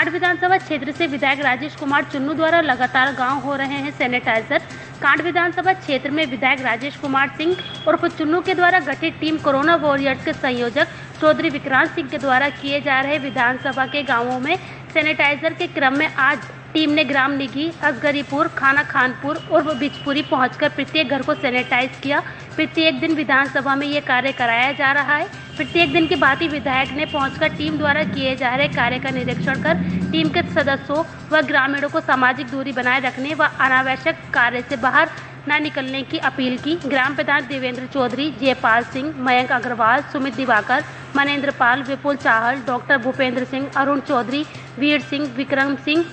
कांड विधानसभा क्षेत्र से विधायक राजेश कुमार चुन्नू द्वारा लगातार गाँव हो रहे हैं सैनिटाइजर। कांड विधानसभा क्षेत्र में विधायक राजेश कुमार सिंह और चुन्नू के द्वारा गठित टीम कोरोना वॉरियर्स के संयोजक चौधरी विक्रांत सिंह के द्वारा किए जा रहे विधानसभा के गाँवों में सैनिटाइजर के क्रम में आज टीम ने ग्राम निगी, असगरीपुर खाना खानपुर और बिजपुरी पहुंचकर प्रत्येक घर को सैनिटाइज किया। प्रत्येक दिन विधानसभा में ये कार्य कराया जा रहा है। प्रत्येक दिन के बाद ही विधायक ने पहुंचकर टीम द्वारा किए जा रहे कार्य का निरीक्षण कर टीम के सदस्यों व ग्रामीणों को सामाजिक दूरी बनाए रखने व अनावश्यक कार्य से बाहर न निकलने की अपील की। ग्राम प्रधान देवेंद्र चौधरी, जयपाल सिंह, मयंक अग्रवाल, सुमित दिवाकर मनेंद्र पाल विपुल चाहल, डॉक्टर भूपेंद्र सिंह, अरुण चौधरी, वीर सिंह, विक्रम सिंह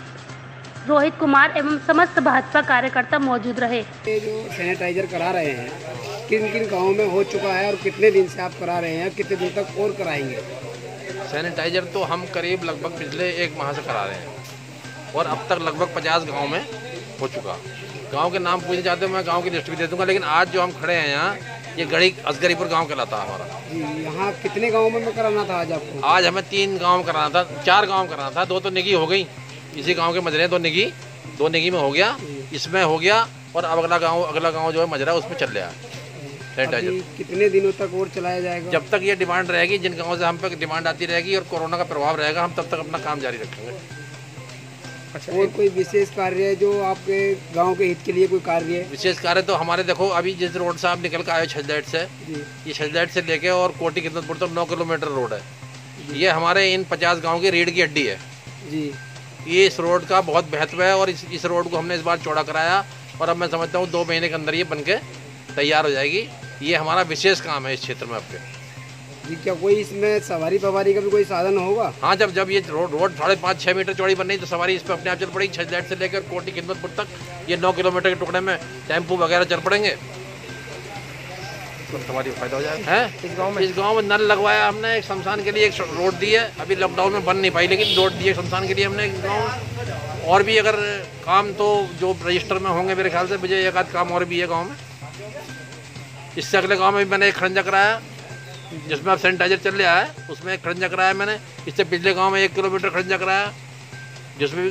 रोहित कुमार एवं समस्त भाजपा कार्यकर्ता मौजूद रहे। ये जो सैनिटाइजर करा रहे हैं किन किन गाँव में हो चुका है और कितने दिन से आप करा रहे हैं कितने दिन तक और कराएँगे? सैनिटाइजर तो हम करीब लगभग पिछले एक माह से करा रहे हैं और अब तक लगभग पचास गाँव में हो चुका। गाँव के नाम पूछे जाते मैं गाँव की लिस्ट भी दे दूँगा लेकिन आज जो हम खड़े हैं यहाँ ये गड़ी असगरीपुर गाँव कहलाता है हमारा। यहाँ कितने गाँवों में कराना था आज आपको? आज हमें तीन गाँव कराना था चार गाँव कराना था दो तो निगी हो गई। इसी गाँव के मजरे दो निगी दो निगी में हो गया इसमें हो गया और अब अगला गाँव अगला गाँव जो है मजरा उसमें चल है। सैनिटाइजर कितने दिनों तक और चलाया जाएगा? जब तक ये डिमांड रहेगी जिन गाँव से हम पे डिमांड आती रहेगी और कोरोना का प्रभाव रहेगा हम तब तक अपना काम जारी रखेंगे। और कोई विशेष कार्य है जो आपके गाँव के हित के लिए कोई कार्य है? विशेष कार्य तो हमारे देखो अभी जिस रोड से आप निकल के आए छजदैट से ये छजदैट से लेके और कोटी कितनपुर तक तो नौ किलोमीटर रोड है। ये हमारे इन पचास गाँव की रीढ़ की हड्डी है। जी। ये इस रोड का बहुत महत्व है और इस इस रोड को हमने इस बार चौड़ा कराया और अब मैं समझता हूँ दो महीने के अंदर ये बन के तैयार हो जाएगी। ये हमारा विशेष काम है इस क्षेत्र में आपके जी क्या कोई इसमें सवारी पवारी का भी कोई साधन होगा? हाँ जब जब ये रोड रोड साढ़े पाँच छः मीटर चौड़ी बन रही तो सवारी इस पर अपने आप चल पड़ेगी छजदैट से लेकर कोटी खिदमतपुर तक ये नौ किलोमीटर के टुकड़े में टेंपू वगैरह चल पड़ेंगे। तो सवारी फ़ायदा हो जाएगा है? इस गाँव में इस गाँव में नल लगवाया हमने, एक शमशान के लिए एक रोड दी है। अभी लॉकडाउन में बन नहीं पाई, लेकिन रोड दी है शमशान के लिए हमने एक गाँव। और भी अगर काम तो जो रजिस्टर में होंगे मेरे ख्याल से मुझे एक आध काम और भी है गाँव में। इससे अगले गाँव में भी मैंने एक खड़ंजा कराया, जिसमें अब सैनिटाइजर चल रहा है, उसमें एक खड़ंजा कराया मैंने। इससे पिछले गाँव में एक किलोमीटर खड़ंजा कराया, जिसमें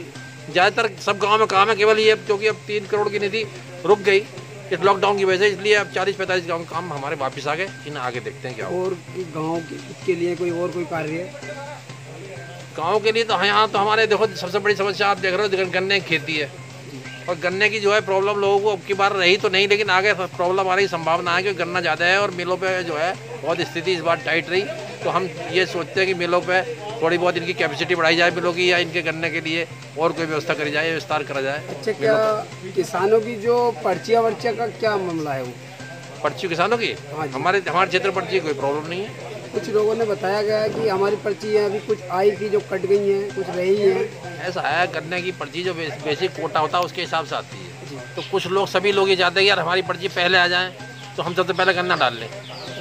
ज़्यादातर सब गाँव में काम है, केवल ये, क्योंकि अब तीन करोड़ की निधि रुक गई। इस लॉकडाउन की वजह से इसलिए अब चालीस पैंतालीस गाँव काम हमारे वापस आ गए इन आगे देखते हैं क्या और गाँव के लिए कोई और कोई कार्य गाँव के लिए तो हाँ, यहाँ तो हमारे देखो सबसे बड़ी समस्या आप देख रहे हो गन्ने की खेती है। और गन्ने की जो है प्रॉब्लम लोगों को अब की बार रही तो नहीं लेकिन आगे प्रॉब्लम आने की संभावना है क्योंकि गन्ना ज़्यादा है और मिलों पे जो है बहुत स्थिति इस बार टाइट रही। तो हम ये सोचते हैं कि मिलों पे थोड़ी बहुत इनकी कैपेसिटी बढ़ाई जाए मिलों की या इनके गन्ने के लिए और कोई व्यवस्था करी जाए विस्तार करा जाए। अच्छा क्या किसानों की जो पर्चिया वर्चियाँ का क्या मामला है वो? पर्ची किसानों की? हाँ हमारे हमारे क्षेत्र पर्ची कोई प्रॉब्लम नहीं है। कुछ लोगों ने बताया गया है कि हमारी पर्चियाँ अभी कुछ आई थी जो कट गई हैं कुछ रही हैं। ऐसा है गन्ने की पर्ची जो बेसिक कोटा होता है उसके हिसाब से आती है। तो कुछ लोग सभी लोग ये चाहते हैं कि यार हमारी पर्ची पहले आ जाए तो हम सबसे पहले गन्ना डाल लें।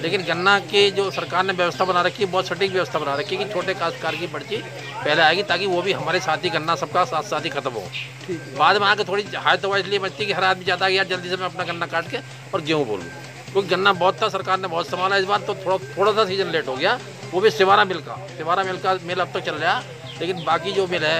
लेकिन गन्ना की जो सरकार ने व्यवस्था बना रखी है बहुत सटीक व्यवस्था बना रखी है कि छोटे काश्तकार की पर्ची पहले आएगी ताकि वो भी हमारे साथ ही गन्ना सबका साथ साथ ही खत्म हो। ठीक बाद में आके थोड़ी हाय तो इसलिए बचती है कि हर आदमी है कि यार जल्दी से मैं अपना गन्ना काट के और गेहूँ बोलूँ। क्योंकि गन्ना बहुत था सरकार ने बहुत संभाला। इस बार तो थोड़ा थोड़ा सा सीज़न लेट हो गया वो भी सिवारा मिल का। सिवारा मिल का मिल अब तक चल रहा लेकिन बाकी जो मिल है